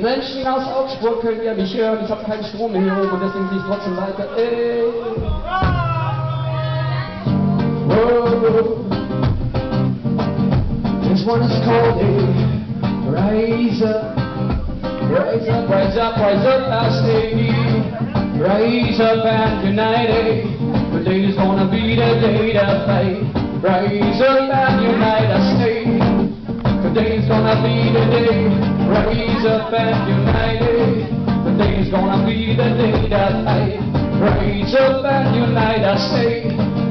Menschen aus Augsburg könnt ihr mich hören, ich hab keinen Strom hier oben und deswegen singe ich trotzdem weiter. Ey. Whoa. This one is called a Rise Up. Rise up, rise up, rise up, I say. Rise up and unite. Eh? Today's gonna be the day to fight. Rise up and unite, I say. Today's gonna be the day. Rise up and unite. Today's gonna be the day to fight. Rise up and unite, I say.